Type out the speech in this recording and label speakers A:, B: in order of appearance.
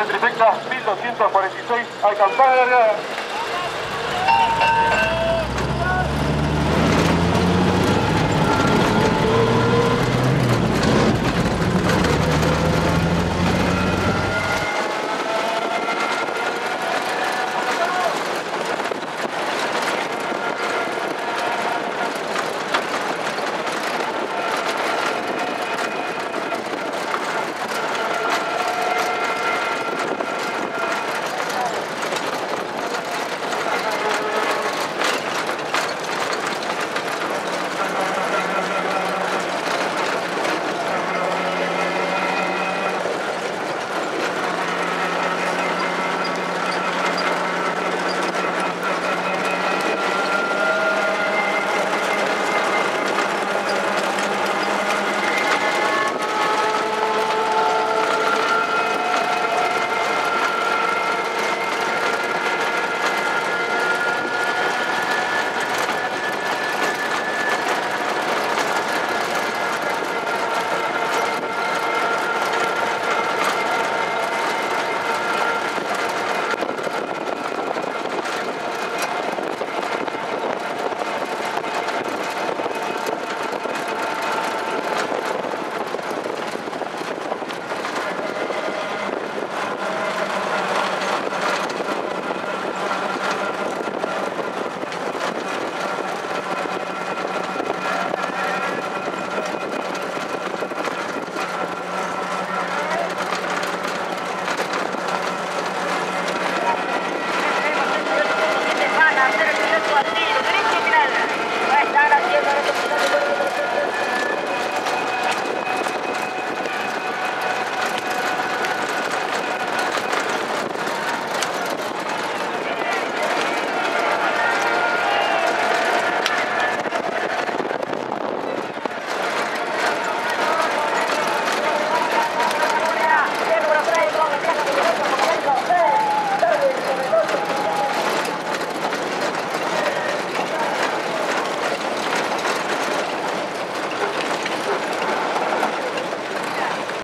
A: de trifecta 1246 alcanzada.